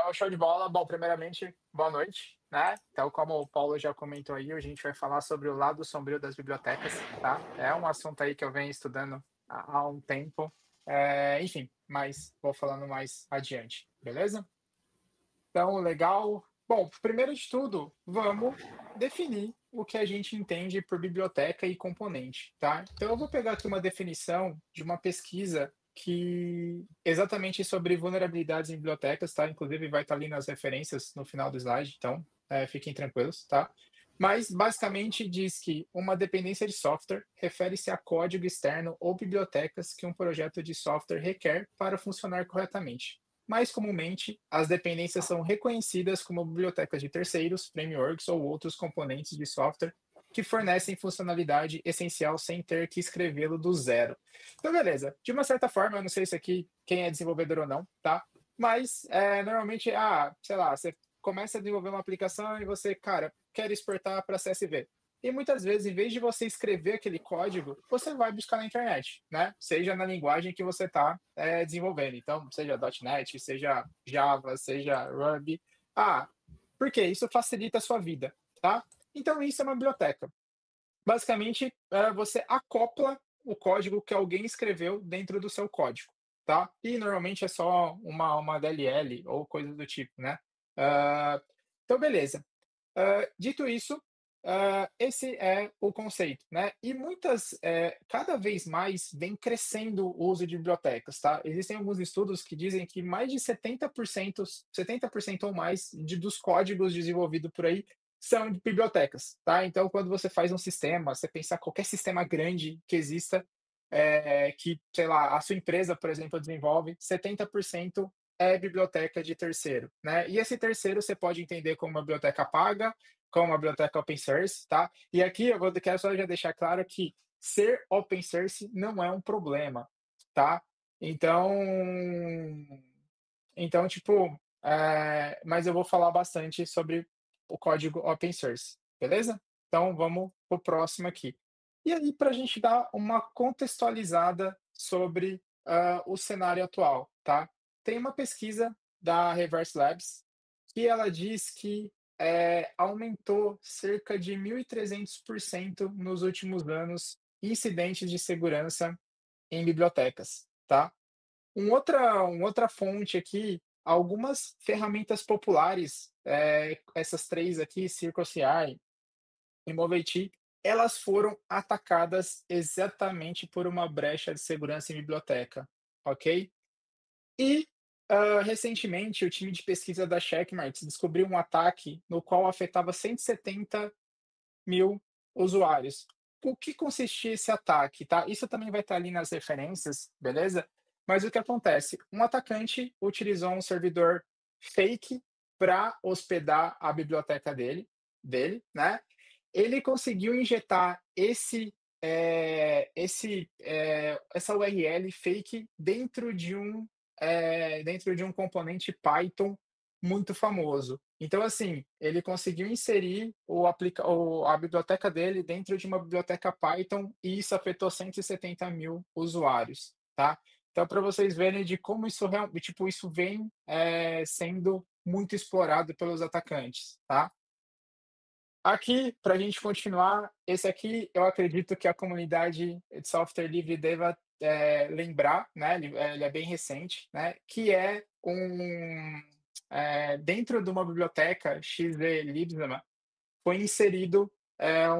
Então, show de bola. Bom, primeiramente, boa noite, né? Então, como o Paulo já comentou aí, a gente vai falar sobre o lado sombrio das bibliotecas, tá? É um assunto aí que eu venho estudando há um tempo. É, enfim, mas vou falando mais adiante, beleza? Então, legal. Bom, primeiro de tudo, vamos definir o que a gente entende por biblioteca e componente, tá? Então, eu vou pegar aqui uma definição de uma pesquisa que exatamente sobre vulnerabilidades em bibliotecas, tá? Inclusive vai estar ali nas referências no final do slide, então é, fiquem tranquilos, tá? Mas basicamente diz que uma dependência de software refere-se a código externo ou bibliotecas que um projeto de software requer para funcionar corretamente. Mais comumente, as dependências são reconhecidas como bibliotecas de terceiros, frameworks ou outros componentes de software que fornecem funcionalidade essencial sem ter que escrevê-lo do zero. Então, beleza. De uma certa forma, eu não sei se aqui quem é desenvolvedor ou não, tá? Mas é, normalmente, ah, sei lá, você começa a desenvolver uma aplicação e você, cara, quer exportar para CSV. E muitas vezes, em vez de você escrever aquele código, você vai buscar na internet, né? Seja na linguagem que você está é, desenvolvendo. Então, seja .NET, seja Java, seja Ruby. Ah, por quê? Isso facilita a sua vida, tá? Então, isso é uma biblioteca. Basicamente, é, você acopla o código que alguém escreveu dentro do seu código, tá? E normalmente é só uma, uma DLL ou coisa do tipo, né? Uh, então, beleza. Uh, dito isso, uh, esse é o conceito, né? E muitas, é, cada vez mais vem crescendo o uso de bibliotecas, tá? Existem alguns estudos que dizem que mais de 70%, 70% ou mais de, dos códigos desenvolvidos por aí são bibliotecas, tá? Então, quando você faz um sistema, você pensar qualquer sistema grande que exista, é, que, sei lá, a sua empresa, por exemplo, desenvolve, 70% é biblioteca de terceiro, né? E esse terceiro você pode entender como uma biblioteca paga, como uma biblioteca open source, tá? E aqui eu vou, quero só já deixar claro que ser open source não é um problema, tá? Então, então tipo, é, mas eu vou falar bastante sobre o código open source, beleza? Então vamos para o próximo aqui. E aí, para a gente dar uma contextualizada sobre uh, o cenário atual, tá? Tem uma pesquisa da Reverse Labs que ela diz que é, aumentou cerca de 1.300% nos últimos anos incidentes de segurança em bibliotecas, tá? Um outra, uma outra fonte aqui algumas ferramentas populares, é, essas três aqui, CircleCI e MoveIT, elas foram atacadas exatamente por uma brecha de segurança em biblioteca, ok? E uh, recentemente o time de pesquisa da Checkmarks descobriu um ataque no qual afetava 170 mil usuários. O que consistia esse ataque, tá? Isso também vai estar ali nas referências, beleza? Mas o que acontece? Um atacante utilizou um servidor fake para hospedar a biblioteca dele, dele, né? Ele conseguiu injetar esse, é, esse, é, essa URL fake dentro de um é, dentro de um componente Python muito famoso. Então, assim, ele conseguiu inserir o aplica o, a biblioteca dele dentro de uma biblioteca Python e isso afetou 170 mil usuários, tá? Então, para vocês verem de como isso, tipo, isso vem é, sendo muito explorado pelos atacantes, tá? Aqui, para a gente continuar, esse aqui eu acredito que a comunidade de software livre deva é, lembrar, né? Ele, ele, é bem recente, né? Que é um é, dentro de uma biblioteca xzlibsama foi inserido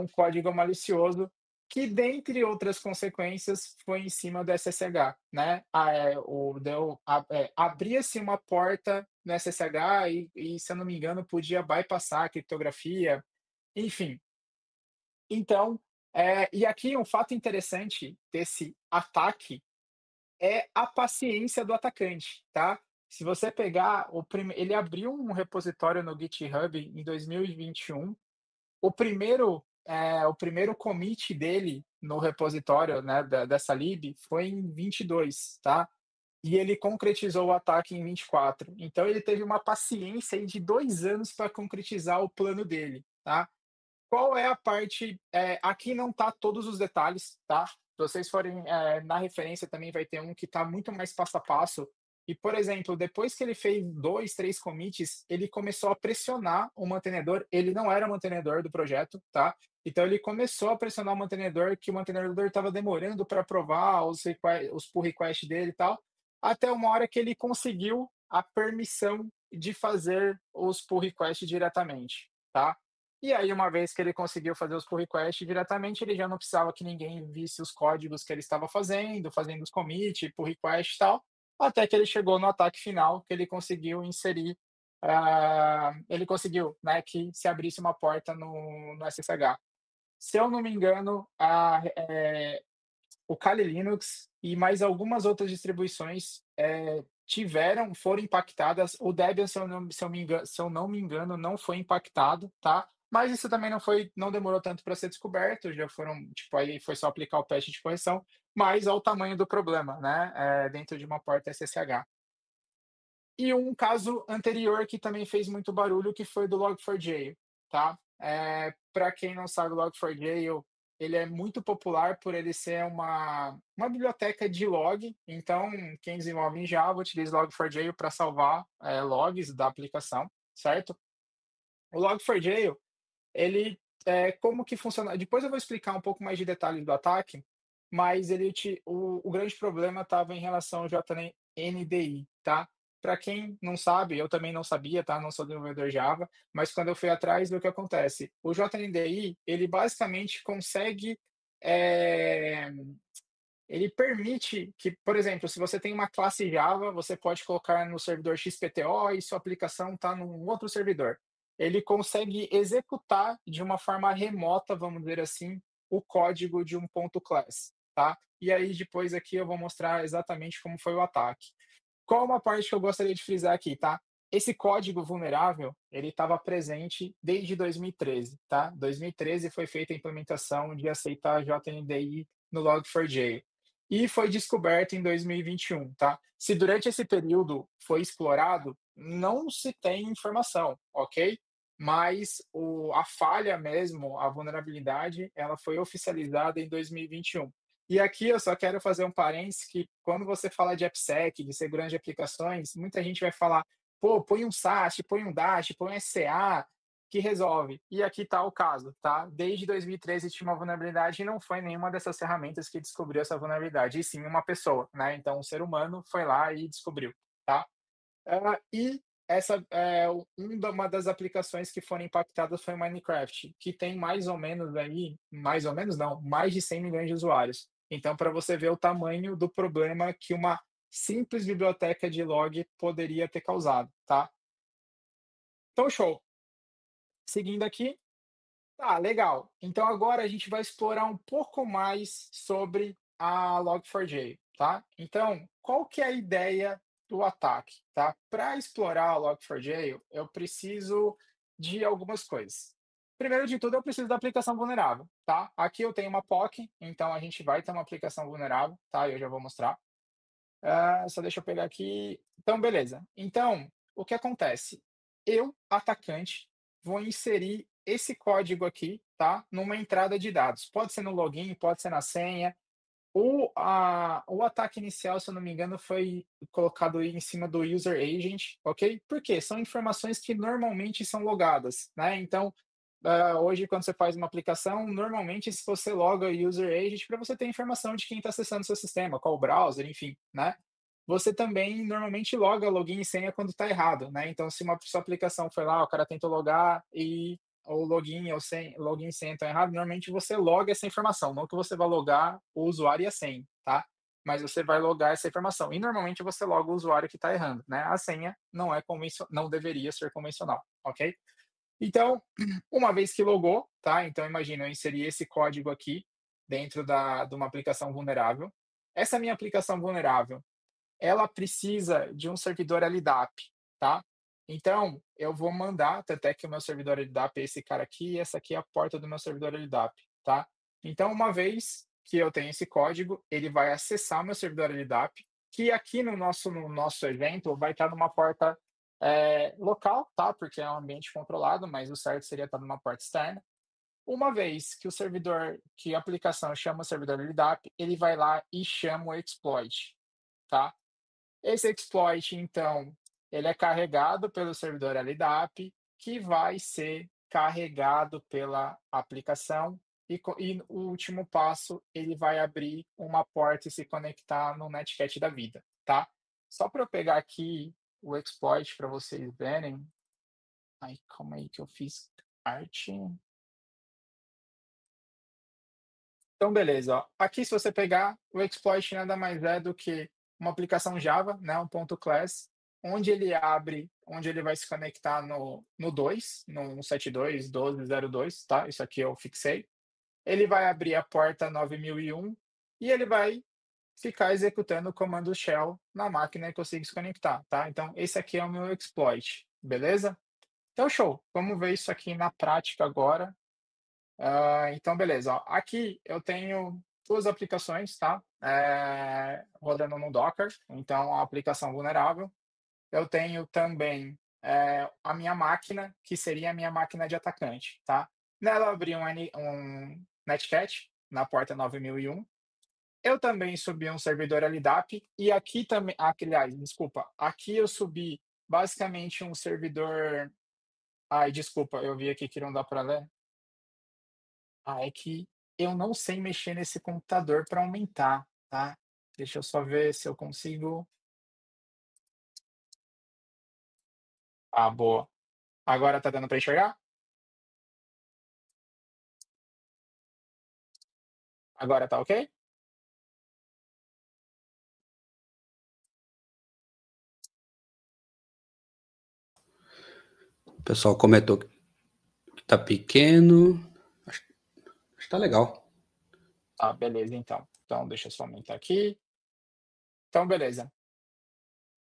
um código malicioso que, dentre outras consequências, foi em cima do SSH, né? É, o, deu, é, abria-se uma porta no SSH e, e, se eu não me engano, podia bypassar a criptografia, enfim. Então, é, e aqui um fato interessante desse ataque é a paciência do atacante, tá? Se você pegar o primeiro, ele abriu um repositório no GitHub em 2021. O primeiro é, o primeiro commit dele no repositório né, da, dessa lib foi em 22, tá? E ele concretizou o ataque em 24. Então ele teve uma paciência de dois anos para concretizar o plano dele, tá? Qual é a parte? É, aqui não tá todos os detalhes, tá? Se vocês forem é, na referência também vai ter um que está muito mais passo a passo E, por exemplo, depois que ele fez 2, 3 commits, ele começou a pressionar o mantenedor. Ele não era mantenedor do projeto, tá? Então ele começou a pressionar o mantenedor, que o mantenedor estava demorando para aprovar os, os pull requests dele e tal, até uma hora que ele conseguiu a permissão de fazer os pull requests diretamente, tá? E aí, uma vez que ele conseguiu fazer os pull requests diretamente, ele já não precisava que ninguém visse os códigos que ele estava fazendo, fazendo os commit, pull request e tal, até que ele chegou no ataque final, que ele conseguiu inserir, uh, ele conseguiu né, que se abrisse uma porta no, no SSH. Se eu não me engano, a, é, o Kali Linux e mais algumas outras distribuições é, tiveram, foram impactadas. O Debian, se eu, não, se, eu me engano, se eu não me engano, não foi impactado, tá? Mas isso também não foi, não demorou tanto para ser descoberto, já foram, tipo, aí foi só aplicar o patch de correção, mas ao tamanho do problema, né, é, dentro de uma porta SSH. E um caso anterior que também fez muito barulho, que foi do Log4j, tá? É, para quem não sabe, o Log4j, ele é muito popular por ele ser uma, uma biblioteca de log, então quem desenvolve em Java utiliza Log4j para salvar é, logs da aplicação, certo? O Log4j, ele é, como que funciona. Depois eu vou explicar um pouco mais de detalhes do ataque, mas ele te, o, o grande problema estava em relação ao JNDI, tá? Para quem não sabe, eu também não sabia, tá? Não sou desenvolvedor Java, mas quando eu fui atrás, do que acontece? O JNDI, ele basicamente consegue é, ele permite que, por exemplo, se você tem uma classe Java, você pode colocar no servidor XPTO e sua aplicação está num outro servidor ele consegue executar de uma forma remota, vamos dizer assim, o código de um ponto class, tá? E aí depois aqui eu vou mostrar exatamente como foi o ataque. Qual uma parte que eu gostaria de frisar aqui, tá? Esse código vulnerável, ele estava presente desde 2013, tá? 2013 foi feita a implementação de aceitar JNDI no Log4j e foi descoberto em 2021, tá? Se durante esse período foi explorado, não se tem informação, ok? Mas o, a falha mesmo, a vulnerabilidade, ela foi oficializada em 2021. E aqui eu só quero fazer um parênteses que quando você fala de AppSec, de segurança de aplicações, muita gente vai falar, pô, põe um SAST, põe um DASH, põe um SCA, que resolve. E aqui está o caso, tá? Desde 2013 tinha uma vulnerabilidade e não foi nenhuma dessas ferramentas que descobriu essa vulnerabilidade, e sim uma pessoa, né? Então, um ser humano foi lá e descobriu, tá? Uh, e essa é uma das aplicações que foram impactadas foi Minecraft, que tem mais ou menos aí, mais ou menos não, mais de 100 milhões de usuários. Então, para você ver o tamanho do problema que uma simples biblioteca de log poderia ter causado, tá? Então, show. Seguindo aqui. Tá, legal. Então, agora a gente vai explorar um pouco mais sobre a Log4j, tá? Então, qual que é a ideia do ataque, tá? Para explorar o Log4j, eu preciso de algumas coisas. Primeiro de tudo, eu preciso da aplicação vulnerável, tá? Aqui eu tenho uma POC, então a gente vai ter uma aplicação vulnerável, tá? Eu já vou mostrar. Uh, só deixa eu pegar aqui. Então, beleza. Então, o que acontece? Eu, atacante, vou inserir esse código aqui, tá? Numa entrada de dados. Pode ser no login, pode ser na senha, o, a, o ataque inicial, se eu não me engano, foi colocado em cima do user agent, ok? Por quê? São informações que normalmente são logadas, né? Então, uh, hoje, quando você faz uma aplicação, normalmente se você loga o user agent, para você ter informação de quem está acessando o seu sistema, qual browser, enfim, né? Você também normalmente loga login e senha quando está errado, né? Então, se uma sua aplicação foi lá, o cara tentou logar e o login ou sem, login e senha estão errado, normalmente você loga essa informação, não que você vai logar o usuário e a senha, tá? Mas você vai logar essa informação. E normalmente você loga o usuário que está errando, né? A senha não é convencional, não deveria ser convencional, ok? Então, uma vez que logou, tá? Então imagina, eu inseri esse código aqui dentro da, de uma aplicação vulnerável. Essa minha aplicação vulnerável, ela precisa de um servidor LDAP, tá? Então, eu vou mandar, até que o meu servidor LDAP é esse cara aqui, e essa aqui é a porta do meu servidor LDAP, tá? Então, uma vez que eu tenho esse código, ele vai acessar o meu servidor LDAP, que aqui no nosso, no nosso evento vai estar numa porta é, local, tá? Porque é um ambiente controlado, mas o certo seria estar numa porta externa. Uma vez que o servidor, que a aplicação chama o servidor LDAP, ele vai lá e chama o exploit, tá? Esse exploit, então, ele é carregado pelo servidor LDAP, que vai ser carregado pela aplicação e e o último passo, ele vai abrir uma porta e se conectar no Netcat da vida, tá. Só para eu pegar aqui o exploit para vocês verem. Ai, calma aí que eu fiz arte. Então beleza, ó. Aqui se você pegar, o exploit nada mais é do que uma aplicação Java, né, um ponto .class, onde ele abre onde ele vai se conectar no no 2, no 172.12.02, tá, isso aqui eu fixei. Ele vai abrir a porta 9001 e ele vai ficar executando o comando shell na máquina que eu consigo se conectar, tá. Então esse aqui é o meu exploit, beleza? Então show, vamos ver isso aqui na prática agora. Hã, então beleza, ó, aqui eu tenho 2 aplicações, tá, eh, rodando no Docker, então a aplicação vulnerável. Eu tenho também, eh, a minha máquina, que seria a minha máquina de atacante, tá. Nela eu abri um um Netcat, na porta 9001. Eu também subi um servidor LDAP e aqui também aqui aliás, desculpa, aqui eu subi basicamente um servidor ai desculpa, eu vi aqui que não dá para ler. Ah, é que eu não sei mexer nesse computador para aumentar, tá. Deixa eu só ver se eu consigo Ah, boa. Agora tá dando para enxergar? Agora tá ok? O pessoal comentou que tá pequeno. Acho acho que tá legal. Ah, beleza então. Então deixa eu só aumentar aqui. Então beleza.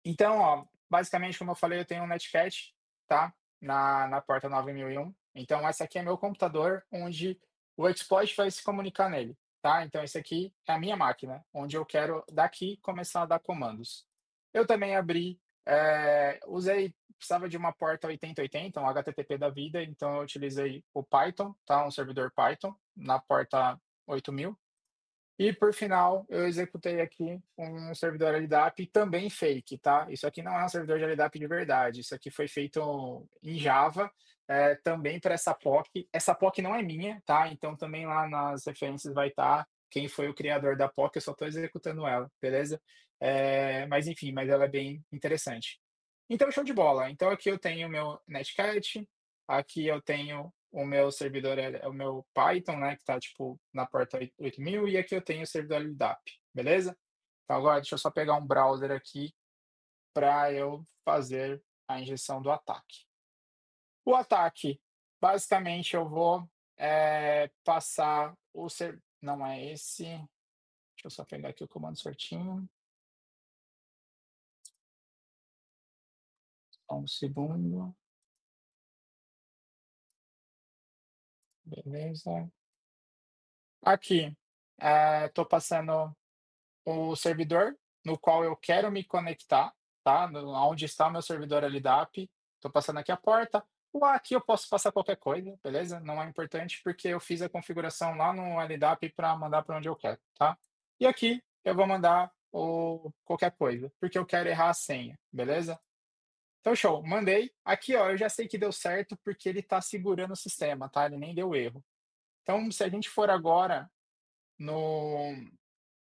Então, ó, basicamente, como eu falei, eu tenho um Netcat, tá, na na porta 9001. Então essa aqui é meu computador, onde o exploit vai se comunicar nele, tá. Então esse aqui é a minha máquina, onde eu quero daqui começar a dar comandos. Eu também abri, eh, usei precisava de uma porta 8080, um HTTP da vida, então eu utilizei o Python, tá, um servidor Python, na porta 8000. E por final, eu executei aqui um servidor LDAP também fake, tá. Isso aqui não é um servidor de LDAP de verdade, isso aqui foi feito em Java, eh, também para essa POC. Essa POC não é minha, tá, então também lá nas referências vai estar quem foi o criador da POC, eu só estou executando ela, beleza? Eh, mas enfim, mas ela é bem interessante. Então show de bola, então aqui eu tenho meu Netcat, aqui eu tenho o meu servidor L o meu Python, né, que tá tipo na porta oit 8000 e aqui eu tenho o servidor LDAP, beleza? Então agora deixa eu só pegar um browser aqui, para eu fazer a injeção do ataque. O ataque, basicamente eu vou, eh, passar o ser não é esse, deixa eu só pegar aqui o comando certinho. Um segundo. Beleza. Aqui, eh, tô passando o servidor no qual eu quero me conectar, tá, no aonde está o meu servidor LDAP, tô passando aqui a porta. O aqui eu posso passar qualquer coisa, beleza? Não é importante, porque eu fiz a configuração lá no LDAP para mandar para onde eu quero, tá? E aqui eu vou mandar o qualquer coisa, porque eu quero errar a senha, beleza? Então show, mandei. Aqui ó, eu já sei que deu certo, porque ele tá segurando o sistema, tá, ele nem deu erro. Então se a gente for agora no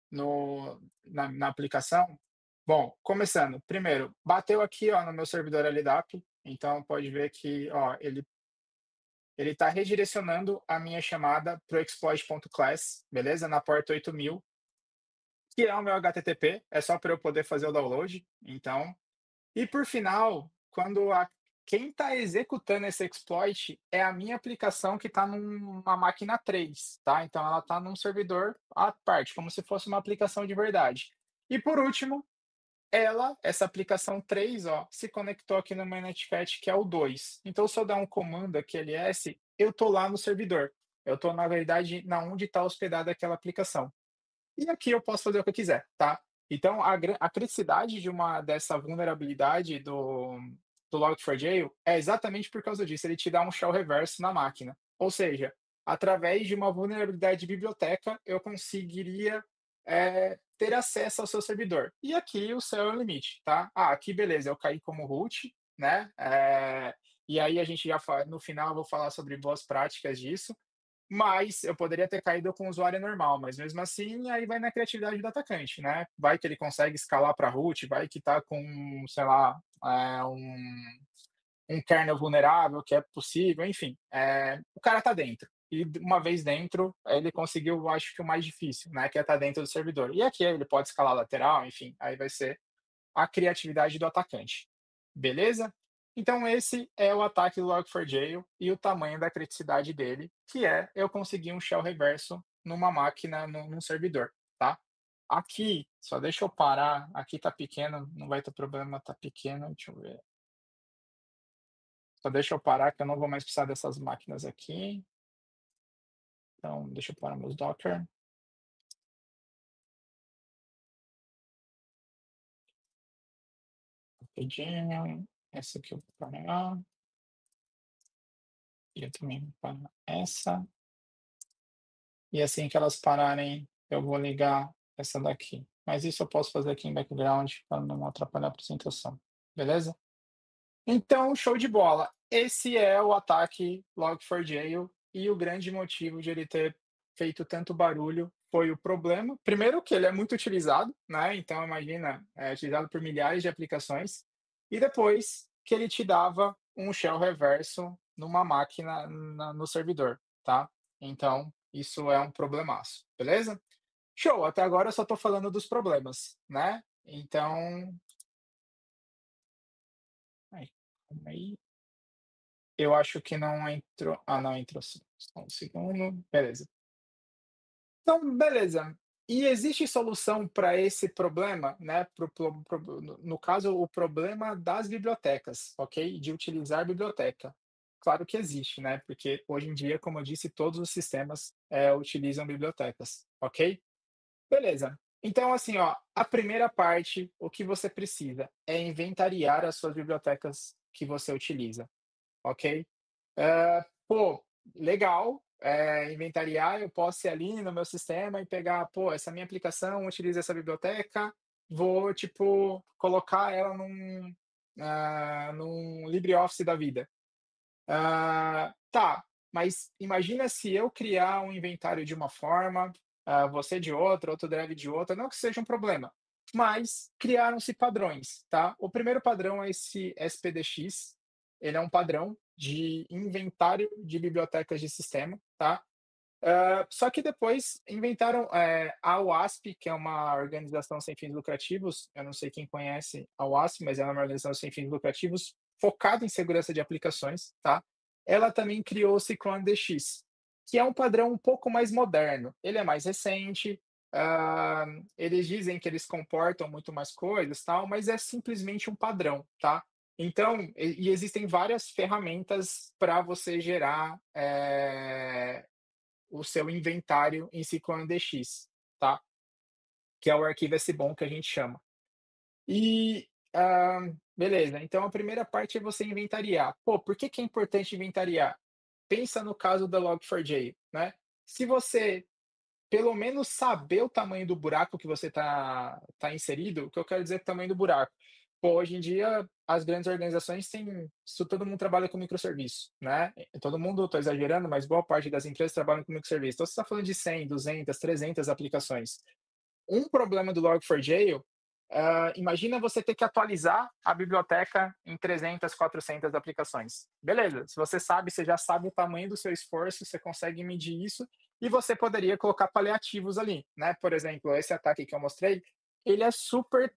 no na na aplicação, bom, começando, primeiro, bateu aqui ó no meu servidor LDAP, então pode ver que, ó, ele ele tá redirecionando a minha chamada para o exploit.class, beleza? Na porta 8000 que é o meu HTTP, é só para eu poder fazer o download, então e por final, quando a quem tá executando esse exploit é a minha aplicação que tá numa máquina 3, tá, então ela tá num servidor à parte, como se fosse uma aplicação de verdade. E por último, ela, essa aplicação 3, ó, se conectou aqui no meu Netcat que é o 2. Então se eu der um comando aqui ls, eu tô lá no servidor, eu tô na verdade na onde tá hospedada aquela aplicação. E aqui eu posso fazer o que eu quiser, tá? Então a a criticidade de uma dessa vulnerabilidade do do Log4j é exatamente por causa disso, ele te dá um shell reverse na máquina. Ou seja, através de uma vulnerabilidade de biblioteca, eu conseguiria, eh, ter acesso ao seu servidor. E aqui o céu é o limite, tá? Ah, aqui beleza, eu caí como root, né? Eh, e aí a gente já no final eu vou falar sobre boas práticas disso, mas eu poderia ter caído com usuário normal, mas mesmo assim, aí vai na criatividade do atacante, né? Vai que ele consegue escalar para root, vai que tá com, sei lá, eh, um um kernel vulnerável, que é possível, enfim, eh, o cara tá dentro. E uma vez dentro, ele conseguiu, acho que o mais difícil, né, que é estar tá dentro do servidor. E aqui ele pode escalar lateral, enfim, aí vai ser a criatividade do atacante. Beleza? Então esse é o ataque do Log4j e o tamanho da criticidade dele, que é eu conseguir um shell reverso numa máquina, num, servidor, tá? Aqui, só deixa eu parar, aqui tá pequeno, não vai ter problema, tá pequeno, deixa eu ver. Só deixa eu parar que eu não vou mais precisar dessas máquinas aqui. Então, deixa eu parar meus Docker. Rapidinho. Essa aqui eu vou parar. E eu também vou parar essa. E assim que elas pararem, eu vou ligar essa daqui. Mas isso eu posso fazer aqui em background para não atrapalhar a apresentação. Beleza? Então, show de bola. Esse é o ataque Log4j e o grande motivo de ele ter feito tanto barulho foi o problema. Primeiro que ele é muito utilizado, né? Então imagina, é utilizado por milhares de aplicações. E depois que ele te dava um shell reverso numa máquina na, no servidor, tá? Então isso é um problemaço, beleza? Show, até agora eu só estou falando dos problemas, né? Então. Calma aí. Eu acho que não entrou. Ah, não entrou sim. Só um segundo. Beleza. Então, beleza. E existe solução para esse problema, né? Pro, pro, pro, no caso, o problema das bibliotecas, ok? De utilizar biblioteca. Claro que existe, né? Porque hoje em dia, como eu disse, todos os sistemas é, utilizam bibliotecas, ok? Beleza. Então, assim, ó, a primeira parte, o que você precisa é inventariar as suas bibliotecas que você utiliza, ok? Uh, pô, legal, é, inventariar, eu posso ir ali no meu sistema e pegar, pô, essa minha aplicação utiliza essa biblioteca, vou, tipo, colocar ela num, uh, num LibreOffice da vida. Uh, tá, mas imagina se eu criar um inventário de uma forma, uh, você de outra, outro dev de outra, não que seja um problema, mas criaram-se padrões, tá? O primeiro padrão é esse SPDX, ele é um padrão de inventário de bibliotecas de sistema, tá? Uh, só que depois inventaram é, a WASP, que é uma organização sem fins lucrativos. Eu não sei quem conhece a WASP, mas é uma organização sem fins lucrativos focada em segurança de aplicações, tá? Ela também criou o Cyclone DX, que é um padrão um pouco mais moderno. Ele é mais recente, uh, eles dizem que eles comportam muito mais coisas, tal, mas é simplesmente um padrão, tá? Então, e, existem várias ferramentas para você gerar é, o seu inventário em CycloneDX, tá? Que é o arquivo SBOM que a gente chama. E, uh, beleza, então a primeira parte é você inventariar. Pô, por que, que é importante inventariar? Pensa no caso da Log4j, né? Se você pelo menos saber o tamanho do buraco que você está tá inserido, o que eu quero dizer é o tamanho do buraco. Pô, hoje em dia, as grandes organizações têm. Todo mundo trabalha com microserviço, né? Todo mundo, estou exagerando, mas boa parte das empresas trabalham com microserviço. Então, você está falando de 100, 200, 300 aplicações. Um problema do Log4j, uh, imagina você ter que atualizar a biblioteca em 300, 400 aplicações. Beleza, se você sabe, você já sabe o tamanho do seu esforço, você consegue medir isso, e você poderia colocar paliativos ali, né? Por exemplo, esse ataque que eu mostrei, ele é super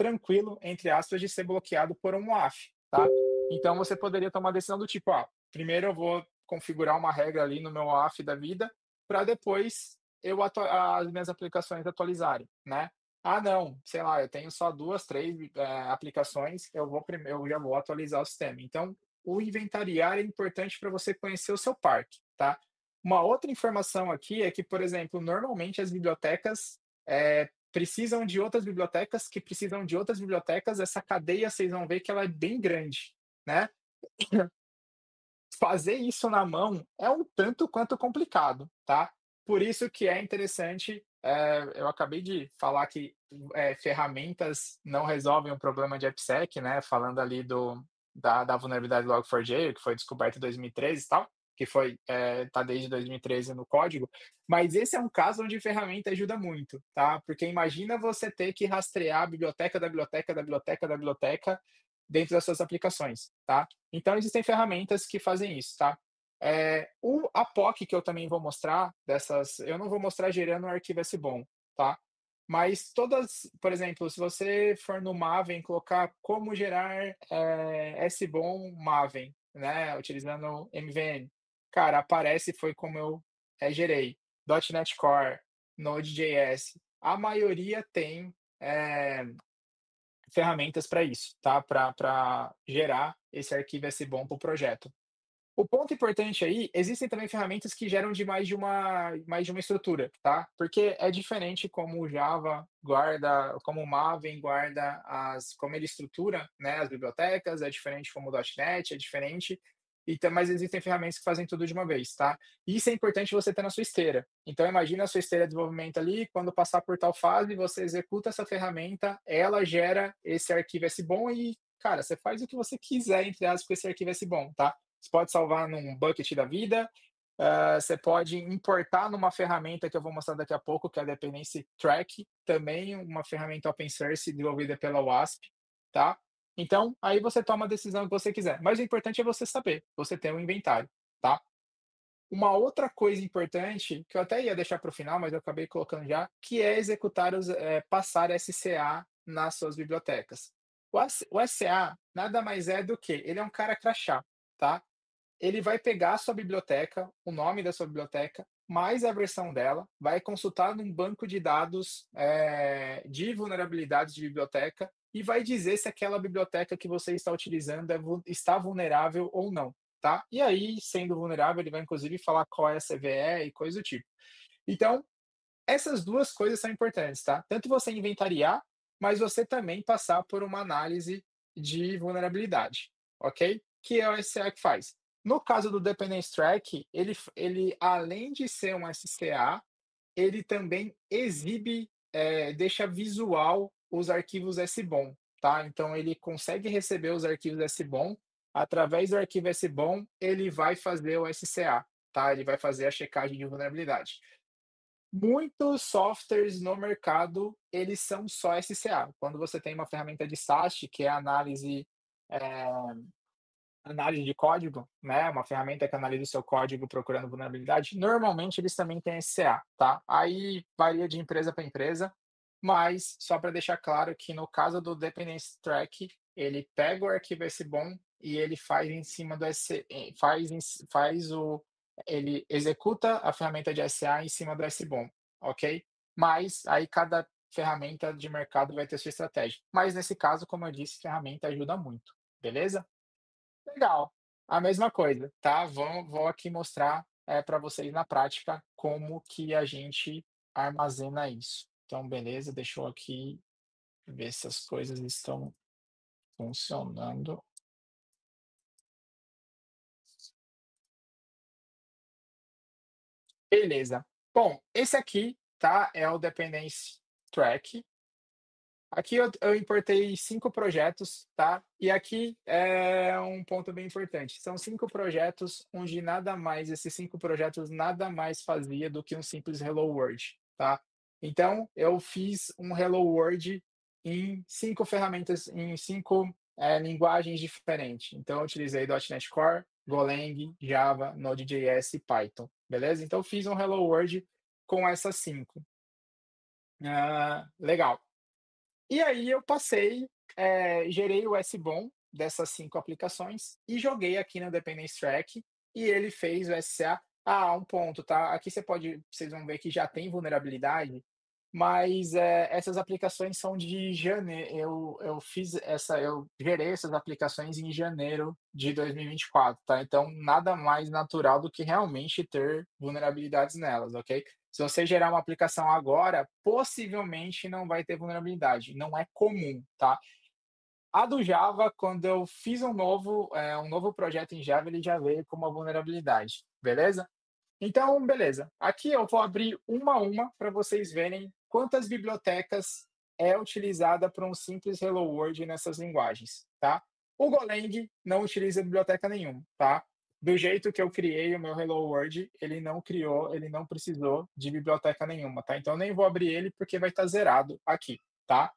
tranquilo, entre aspas, de ser bloqueado por um WAF, tá? Então você poderia tomar a decisão do tipo, ah, primeiro eu vou configurar uma regra ali no meu WAF da vida, para depois eu as minhas aplicações atualizarem, né? Ah, não, sei lá, eu tenho só duas, três é, aplicações, eu vou primeiro, eu já vou atualizar o sistema. Então, o inventariar é importante para você conhecer o seu parque, tá? Uma outra informação aqui é que, por exemplo, normalmente as bibliotecas é, precisam de outras bibliotecas, que precisam de outras bibliotecas, essa cadeia vocês vão ver que ela é bem grande, né? Fazer isso na mão é um tanto quanto complicado, tá? Por isso que é interessante eh, eu acabei de falar que, eh, ferramentas não resolvem o problema de AppSec, né, falando ali do da da vulnerabilidade Log4j, que foi descoberta em 2013 e tal, que foi, eh, tá desde 2013 no código, mas esse é um caso onde ferramenta ajuda muito, tá. Porque imagina você ter que rastrear a biblioteca da biblioteca da biblioteca da biblioteca dentro das suas aplicações, tá. Então existem ferramentas que fazem isso, tá. Eh, o a POC que eu também vou mostrar, dessas eu não vou mostrar gerando um arquivo SBOM, tá. Mas todas por exemplo, se você for no Maven colocar como gerar, eh, SBOM Maven, né, utilizando MVN, cara, aparece foi como eu, eh, gerei. .NET Core, Node.js, a maioria tem, eh, ferramentas pra isso, tá, pra gerar esse arquivo SBOM para o projeto. O ponto importante aí, existem também ferramentas que geram de mais de uma mais de uma estrutura, tá. Porque é diferente como o Java guarda como o Maven guarda as como ele estrutura, né, as bibliotecas, é diferente como o .NET, é diferente, então mas existem ferramentas que fazem tudo de uma vez, tá. Isso é importante você ter na sua esteira. Então imagina a sua esteira de desenvolvimento ali, quando passar por tal fase, você executa essa ferramenta, ela gera esse arquivo SBOM e, cara, você faz o que você quiser, entre aspas, com esse arquivo SBOM, tá. Você pode salvar num bucket da vida, hã, você pode importar numa ferramenta que eu vou mostrar daqui a pouco, que é a Dependency Track, também uma ferramenta open source desenvolvida pela WASP, tá. Então, aí você toma a decisão que você quiser, mas o importante é você saber, você ter um inventário, tá. Uma outra coisa importante, que eu até ia deixar para o final, mas eu acabei colocando já, que é executar os eh, passar SCA nas suas bibliotecas. O SCA nada mais é do que ele é um cara crachá, tá. Ele vai pegar a sua biblioteca, o nome da sua biblioteca, mais a versão dela, vai consultar num banco de dados, eh, de vulnerabilidades de biblioteca e vai dizer se aquela biblioteca que você está utilizando é está vulnerável ou não, tá. E aí, sendo vulnerável, ele vai inclusive falar qual é a CVE e coisa do tipo. Então, essas 2 coisas são importantes, tá. Tanto você inventariar, mas você também passar por uma análise de vulnerabilidade, ok. Que é o SCA que faz. No caso do Dependency Track, ele ele além de ser um SCA, ele também exibe, eh, deixa visual os arquivos SBOM, tá. Então ele consegue receber os arquivos SBOM, através do arquivo SBOM, ele vai fazer o SCA, tá, ele vai fazer a checagem de vulnerabilidade. Muitos softwares no mercado, eles são só SCA. Quando você tem uma ferramenta de SAST, que é análise, eh, análise de código, né, uma ferramenta que analisa o seu código procurando vulnerabilidade, normalmente eles também têm SCA, tá. Aí varia de empresa para empresa, mas só para deixar claro que no caso do Dependency Track, ele pega o arquivo SBOM e ele faz em cima do SC eh, faz faz o ele executa a ferramenta de SCA em cima do SBOM, ok. Mas aí cada ferramenta de mercado vai ter sua estratégia. Mas nesse caso, como eu disse, ferramenta ajuda muito, beleza? Legal, a mesma coisa, tá. Vou vou aqui mostrar, eh, pra vocês na prática como que a gente armazena isso. Então beleza, deixa eu aqui ver se as coisas estão funcionando. Beleza. Bom, esse aqui, tá, é o Dependency Track. Aqui eu eu importei 5 projetos, tá, e aqui é um ponto bem importante, são 5 projetos onde nada mais esses 5 projetos nada mais fazia do que um simples hello world, tá. Então eu fiz um hello world em 5 ferramentas, em 5, eh, linguagens diferente. Então utilizei .NET Core, Golang, Java, Node.js e Python, beleza. Então eu fiz um hello world com essas 5. Ah, legal. E aí eu passei, eh, gerei o SBOM dessas 5 aplicações e joguei aqui no Dependency Track, e ele fez o SCA. Ah, um ponto, tá, aqui você pode vocês vão ver que já tem vulnerabilidade, mas, eh, essas aplicações são de jane eu eu fiz essa eu gerei essas aplicações em janeiro de 2024, tá. Então nada mais natural do que realmente ter vulnerabilidades nelas, ok. Se você gerar uma aplicação agora, possivelmente não vai ter vulnerabilidade, não é comum, tá. A do Java, quando eu fiz um novo, eh, um novo projeto em Java, ele já veio com uma vulnerabilidade, beleza? Então, beleza. Aqui eu vou abrir uma a uma para vocês verem quantas bibliotecas é utilizada para um simples Hello World nessas linguagens, tá? O Golang não utiliza biblioteca nenhuma, tá? Do jeito que eu criei o meu Hello World, ele não criou, ele não precisou de biblioteca nenhuma, tá? Então nem vou abrir ele porque vai estar zerado aqui, tá?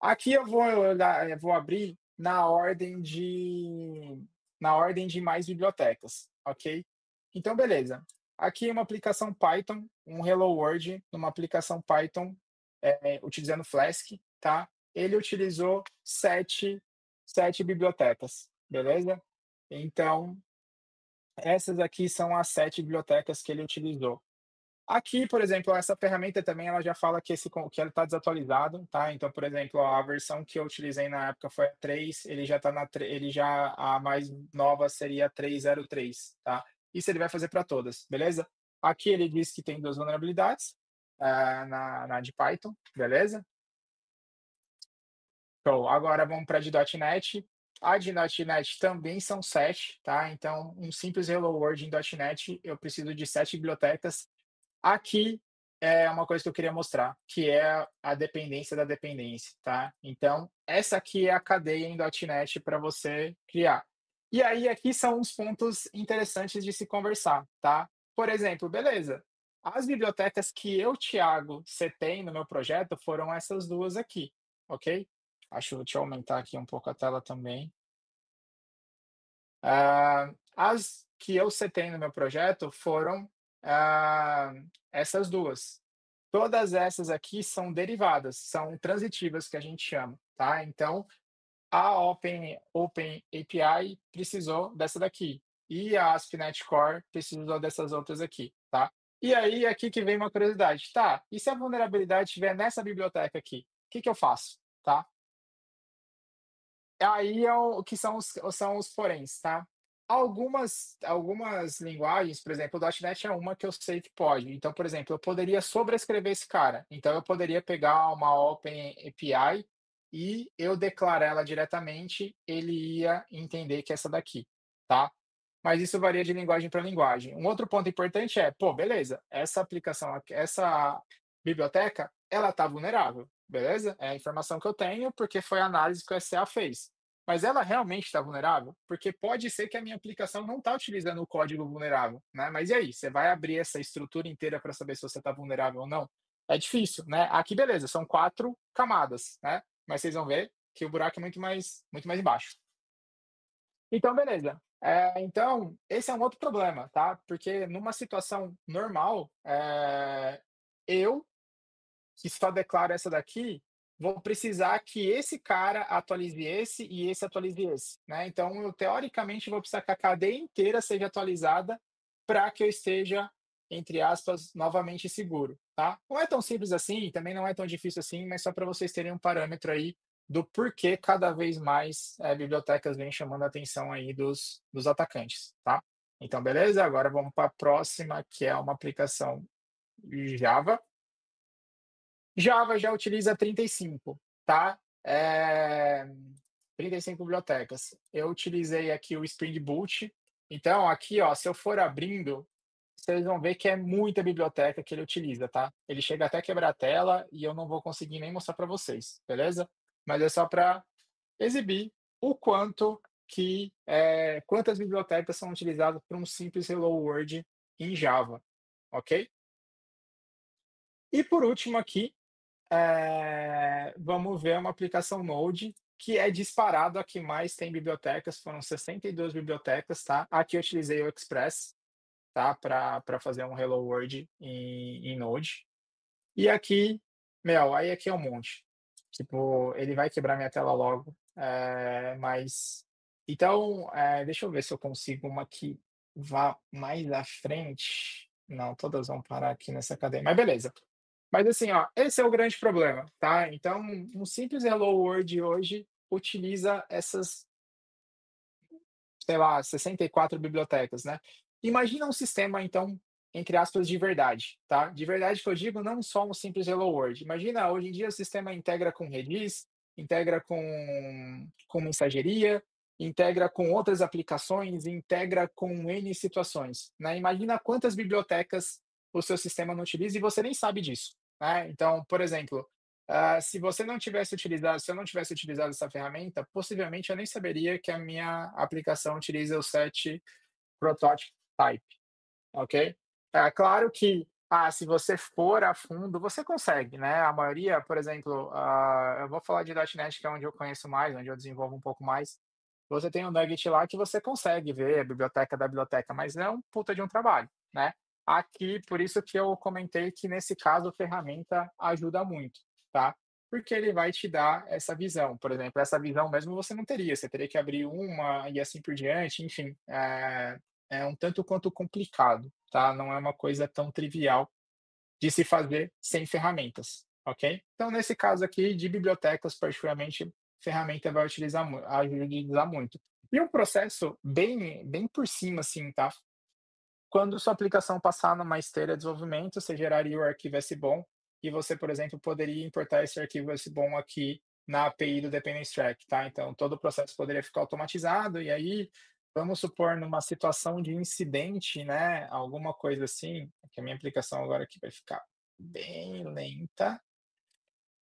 Aqui eu vou olhar, eu vou abrir na ordem de na ordem de mais bibliotecas, ok? Então beleza. Aqui uma aplicação Python, um Hello World, numa aplicação Python é, utilizando Flask, tá? Ele utilizou sete, sete bibliotecas, beleza? Então, essas aqui são as sete bibliotecas que ele utilizou. Aqui, por exemplo, essa ferramenta também ela já fala que esse que ela está desatualizado, tá? Então, por exemplo, a versão que eu utilizei na época foi a 3, ele já está na ele já a mais nova seria a 303, tá? Isso ele vai fazer para todas, beleza? Aqui ele diz que tem duas vulnerabilidades uh, na, na de Python, beleza? Show. Agora vamos para a de .NET. A de .NET também são sete, tá? Então, um simples Hello World em .NET, eu preciso de sete bibliotecas. Aqui é uma coisa que eu queria mostrar, que é a dependência da dependência, tá? Então, essa aqui é a cadeia em .NET para você criar. E aí, aqui são uns pontos interessantes de se conversar, tá? Por exemplo, beleza, as bibliotecas que eu, Thiago, setei no meu projeto foram essas duas aqui, ok? Acho, deixa eu aumentar aqui um pouco a tela também. Uh, as que eu setei no meu projeto foram uh, essas duas. Todas essas aqui são derivadas, são transitivas que a gente chama, tá? Então, a Open, Open API precisou dessa daqui e a ASP.NET Core precisou dessas outras aqui, tá? E aí, aqui que vem uma curiosidade, tá? E se a vulnerabilidade estiver nessa biblioteca aqui, o que, que eu faço, tá? Aí é o que são os, são os poréns, tá? Algumas, algumas linguagens, por exemplo, o .NET é uma que eu sei que pode. Então, por exemplo, eu poderia sobrescrever esse cara. Então, eu poderia pegar uma Open API e eu declarar ela diretamente, ele ia entender que é essa daqui, tá? Mas isso varia de linguagem para linguagem. Um outro ponto importante é, pô, beleza, essa aplicação, essa biblioteca, ela está vulnerável, beleza? É a informação que eu tenho porque foi a análise que o SCA fez. Mas ela realmente está vulnerável? Porque pode ser que a minha aplicação não está utilizando o código vulnerável, né? Mas e aí? Você vai abrir essa estrutura inteira para saber se você está vulnerável ou não? É difícil, né? Aqui, beleza, são quatro camadas, né? Mas vocês vão ver que o buraco é muito mais, muito mais embaixo. Então, beleza. É, então, esse é um outro problema, tá? Porque numa situação normal, é, eu, que só declaro essa daqui, vou precisar que esse cara atualize esse e esse atualize esse, né? Então, eu teoricamente vou precisar que a cadeia inteira seja atualizada para que eu esteja, entre aspas, novamente seguro, tá? Não é tão simples assim, também não é tão difícil assim, mas só para vocês terem um parâmetro aí do porquê cada vez mais é, bibliotecas vêm chamando a atenção aí dos, dos atacantes, tá? Então, beleza? Agora vamos para a próxima, que é uma aplicação Java, Java já utiliza 35, tá? É... 35 bibliotecas. Eu utilizei aqui o Spring Boot. Então, aqui, ó, se eu for abrindo, vocês vão ver que é muita biblioteca que ele utiliza, tá? Ele chega até quebrar a tela e eu não vou conseguir nem mostrar para vocês, beleza? Mas é só para exibir o quanto que é, quantas bibliotecas são utilizadas para um simples Hello World em Java, ok? E por último aqui, é, vamos ver uma aplicação Node que é disparado a que mais tem bibliotecas, foram 62 bibliotecas, tá? Aqui eu utilizei o Express, tá? Para fazer um Hello World em, em Node. E aqui, meu, aí aqui é um monte. Tipo, ele vai quebrar minha tela logo, é, mas... Então, é, deixa eu ver se eu consigo uma que vá mais à frente. Não, todas vão parar aqui nessa cadeia, mas beleza. Mas assim, ó, esse é o grande problema, tá? Então, um simples Hello World hoje utiliza essas, sei lá, 64 bibliotecas, né? Imagina um sistema, então, entre aspas, de verdade, tá? De verdade que eu digo, não só um simples Hello World. Imagina, hoje em dia o sistema integra com Redis, integra com, com mensageria, integra com outras aplicações, integra com N situações, né. Imagina quantas bibliotecas o seu sistema não utiliza e você nem sabe disso, né. Então, por exemplo, ah, se você não tivesse utilizado se eu não tivesse utilizado essa ferramenta, possivelmente eu nem saberia que a minha aplicação utiliza o set prototype type, ok? É claro que, ah, se você for a fundo, você consegue, né, a maioria, por exemplo, ah, eu vou falar de .NET, que é onde eu conheço mais, onde eu desenvolvo um pouco mais, você tem um nugget lá que você consegue ver a biblioteca da biblioteca, mas é um puta de um trabalho, né. Aqui, por isso que eu comentei que nesse caso a ferramenta ajuda muito, tá. Porque ele vai te dar essa visão, por exemplo, essa visão mesmo você não teria, você teria que abrir uma e assim por diante, enfim, eh, é um tanto quanto complicado, tá, não é uma coisa tão trivial de se fazer sem ferramentas, ok. Então nesse caso aqui de bibliotecas particularmente, ferramenta vai utilizar agilizar muito. E um processo bem bem por cima, assim, tá, quando sua aplicação passar numa esteira de desenvolvimento, você geraria o arquivo SBOM, e você, por exemplo, poderia importar esse arquivo SBOM aqui na API do Dependency Track, tá. Então todo o processo poderia ficar automatizado, e aí, vamos supor numa situação de incidente, né, alguma coisa assim, que a minha aplicação agora aqui vai ficar bem lenta.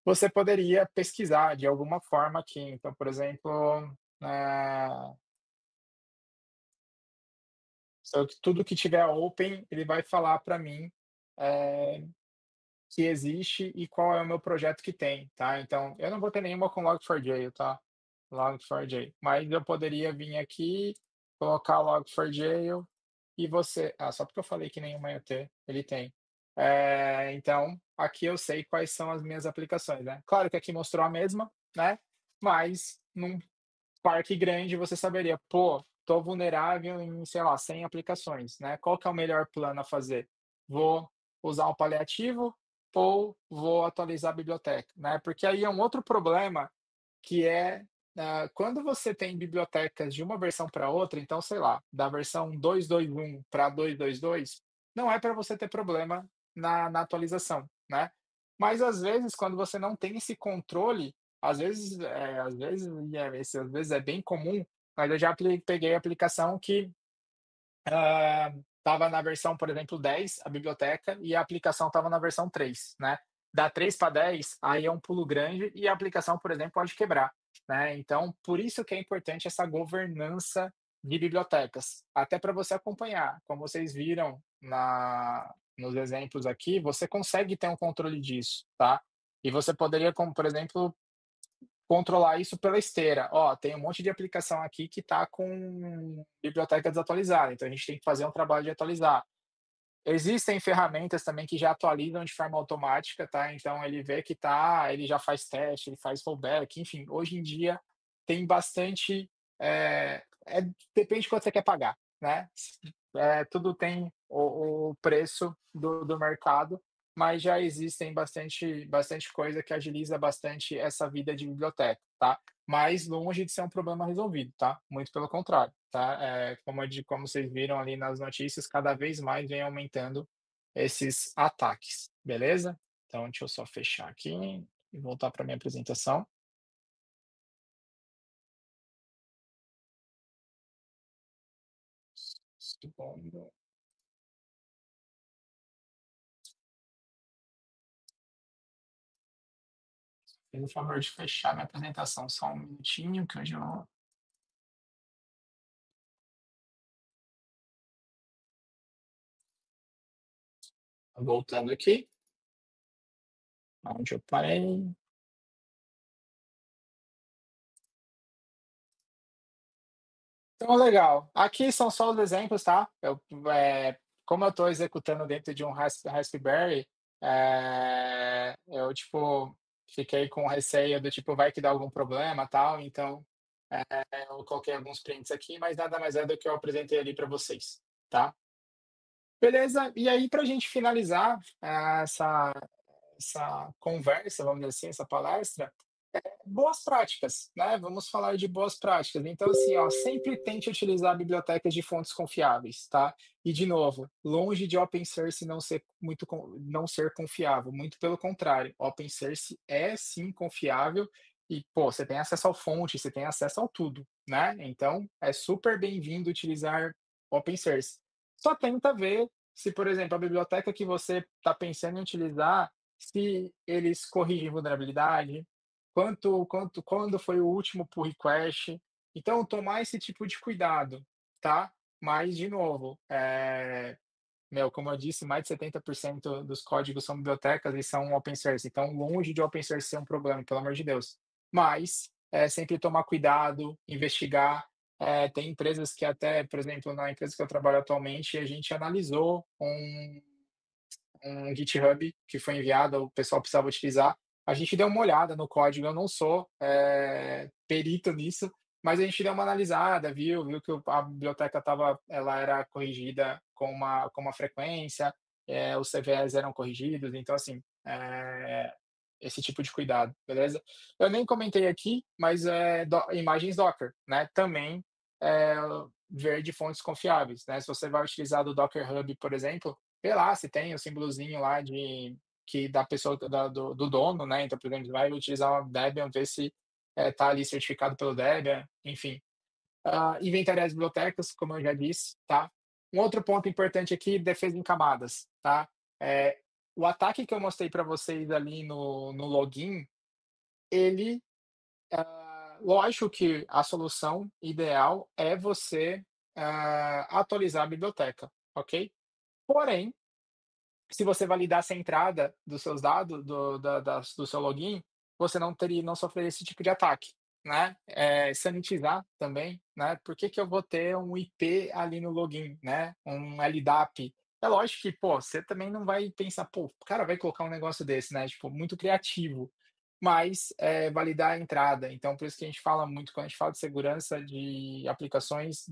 Você poderia pesquisar de alguma forma aqui, então, por exemplo, que tudo que tiver open, ele vai falar pra mim, eh, que existe e qual é o meu projeto que tem, tá. Então, eu não vou ter nenhuma com Log4j, tá, Log4j, mas eu poderia vim aqui, colocar Log4j e você ah, só porque eu falei que nenhuma ter, ele tem. Eh, então, aqui eu sei quais são as minhas aplicações, né. Claro que aqui mostrou a mesma, né, mas num parque grande você saberia: "Pô, tô vulnerável em, sei lá, 100 aplicações, né, qual que é o melhor plano a fazer? Vou usar um paliativo ou vou atualizar a biblioteca?", né, porque aí é um outro problema, que é, hã, quando você tem bibliotecas de uma versão pra outra, então, sei lá, da versão 2.2.1 pra 2.2.2, não é pra você ter problema na na atualização, né. Mas às vezes quando você não tem esse controle, às vezes, eh, às vezes é esse às vezes é bem comum, mas eu já peguei a aplicação que, estava na versão, por exemplo, 10, a biblioteca, e a aplicação estava na versão 3, né. Da 3 pra 10, aí é um pulo grande e a aplicação, por exemplo, pode quebrar, né. Então, por isso que é importante essa governança de bibliotecas, até pra você acompanhar, como vocês viram na nos exemplos aqui, você consegue ter um controle disso, tá. E você poderia como, por exemplo, controlar isso pela esteira, "Ó, tem um monte de aplicação aqui que tá com biblioteca desatualizada, então a gente tem que fazer um trabalho de atualizar". Existem ferramentas também que já atualizam de forma automática, tá, então ele vê que tá ele já faz teste, ele faz rollback, enfim, hoje em dia tem bastante, eh, é depende de quanto você quer pagar, né. Eh, tudo tem o o preço do do mercado, mas já existem bastante bastante coisa que agiliza bastante essa vida de biblioteca, tá. Mas longe de ser um problema resolvido, tá, muito pelo contrário, tá. Eh, como de como vocês viram ali nas notícias, cada vez mais vem aumentando esses ataques, beleza. Então deixa eu só fechar aqui e voltar pra minha apresentação. Segundo. Fez o favor de fechar minha apresentação, só um minutinho que eu já Voltando aqui. Aonde eu parei. Então legal, aqui são só os exemplos, tá. Eu, eh, como eu tô executando dentro de um rasp Raspberry, eh, eu, tipo, fiquei com receio do tipo, vai que dá algum problema, tal, então, eh, eu coloquei alguns prints aqui, mas nada mais é do que eu apresentei ali pra vocês, tá. Beleza, e aí pra gente finalizar essa essa conversa, vamos dizer assim, essa palestra, eh, boas práticas, né, vamos falar de boas práticas. Então assim, ó, sempre tente utilizar bibliotecas de fontes confiáveis, tá. E de novo, longe de open source não ser muito não ser confiável, muito pelo contrário, open source é sim confiável e, pô, você tem acesso ao fonte, você tem acesso ao tudo, né? Então, é super bem-vindo utilizar open source. Só tenta ver se, por exemplo, a biblioteca que você está pensando em utilizar, se eles corrigem vulnerabilidade, quanto, quanto, quando foi o último pull request. Então, tomar esse tipo de cuidado, tá? Mas, de novo, é, meu, como eu disse, mais de 70% dos códigos são bibliotecas e são open source. Então, longe de open source ser um problema, pelo amor de Deus. Mas, é sempre tomar cuidado, investigar. É, tem empresas que até, por exemplo, na empresa que eu trabalho atualmente, a gente analisou um, um GitHub que foi enviado, o pessoal precisava utilizar. A gente deu uma olhada no código, eu não sou é, perito nisso, mas a gente deu uma analisada, viu, viu que a biblioteca tava, ela era corrigida com uma, com uma frequência, é, os CVEs eram corrigidos, então assim, é, esse tipo de cuidado, beleza? Eu nem comentei aqui, mas é, do, imagens Docker, né? Também é, ver de fontes confiáveis, né? Se você vai utilizar do Docker Hub, por exemplo, vê lá se tem o símbolozinho lá de que da pessoa da, do, do, dono, né? Então, por exemplo, vai utilizar o Debian, ver se está ali certificado pelo Debian, enfim. Uh, inventariar as bibliotecas, como eu já disse, tá? Um outro ponto importante aqui, defesa em camadas, tá? É, o ataque que eu mostrei para vocês ali no, no login, ele, uh, lógico que a solução ideal é você uh, atualizar a biblioteca, ok? Porém, se você validasse a entrada dos seus dados, do, da, do seu login, você não teria, não sofreria esse tipo de ataque, né? É, sanitizar também, né? Por que, que eu vou ter um IP ali no login, né? Um LDAP. É lógico que, pô, você também não vai pensar, pô, o cara vai colocar um negócio desse, né? Tipo, muito criativo. Mas é, validar a entrada. Então, por isso que a gente fala muito, quando a gente fala de segurança de aplicações,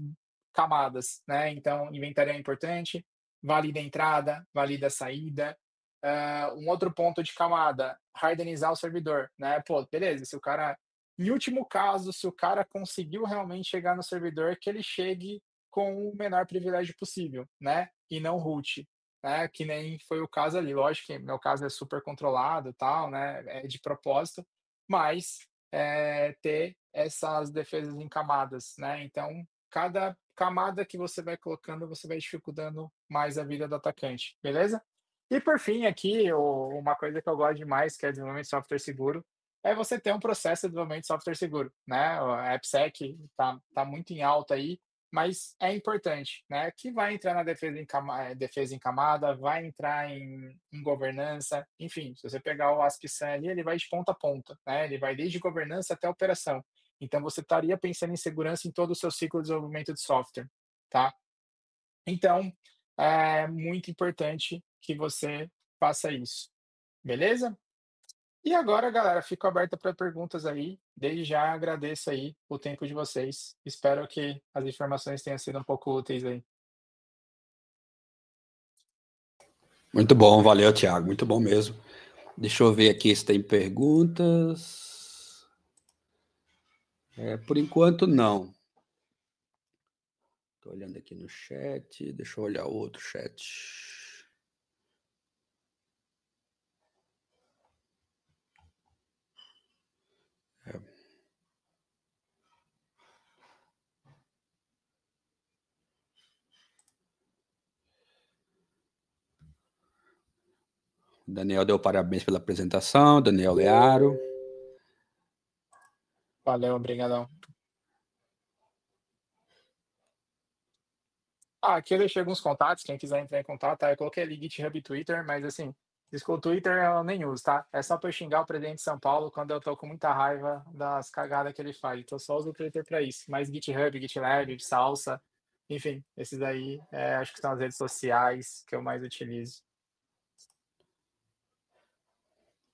camadas, né? Então, inventário é importante, valida a entrada, valida a saída, Uh, um outro ponto de camada, hardenizar o servidor, né? Pô, beleza, se o cara, em último caso, se o cara conseguiu realmente chegar no servidor, que ele chegue com o menor privilégio possível, né? E não root, né? Que nem foi o caso ali. Lógico que meu caso é super controlado, tal, né? É de propósito, mas é, ter essas defesas em camadas, né? Então, cada camada que você vai colocando, você vai dificultando mais a vida do atacante, beleza? E por fim, aqui, uma coisa que eu gosto demais, que é desenvolvimento de software seguro, é você ter um processo de desenvolvimento de software seguro, né? A AppSec está tá muito em alta aí, mas é importante, né? Que vai entrar na defesa em, cama, eh, defesa em camada, vai entrar em, em governança, enfim, se você pegar o ASP-SAN ali, ele vai de ponta a ponta, né? Ele vai desde governança até operação. Então, você estaria pensando em segurança em todo o seu ciclo de desenvolvimento de software, tá? Então, é muito importante que você faça isso. Beleza? E agora, galera, fico aberta para perguntas aí. Desde já agradeço aí o tempo de vocês. Espero que as informações tenham sido um pouco úteis aí. Muito bom, valeu, Thiago. Muito bom mesmo. Deixa eu ver aqui se tem perguntas. É, por enquanto, não. Estou olhando aqui no chat. Deixa eu olhar outro chat. É. Daniel deu parabéns pela apresentação, Daniel Learo. Valeu, obrigadão. Ah, aqui eu deixei alguns contatos, quem quiser entrar em contato, tá? eu coloquei ali GitHub e Twitter, mas assim, Desculpa, Twitter eu nem uso, tá? É só para eu xingar o presidente de São Paulo quando eu tô com muita raiva das cagadas que ele faz. Então só uso o Twitter para isso. Mas GitHub, GitLab, Salsa, enfim, esses aí é, acho que são as redes sociais que eu mais utilizo.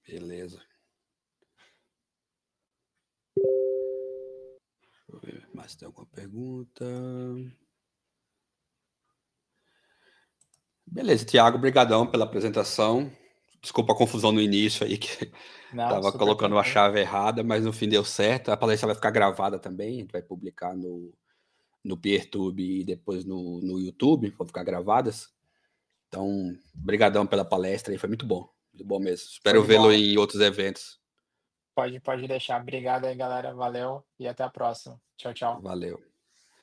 Beleza. Deixa eu ver mais tem alguma pergunta. Beleza, Tiago, brigadão pela apresentação. Desculpa a confusão no início aí, que Não, tava colocando a chave errada, mas no fim deu certo. A palestra vai ficar gravada também, a gente vai publicar no, no PeerTube e depois no, no YouTube, vão ficar gravadas. Então, brigadão pela palestra aí, foi muito bom. Muito bom mesmo. Espero vê-lo em outros eventos. Pode, pode deixar. Obrigado aí, galera. Valeu e até a próxima. Tchau, tchau. Valeu.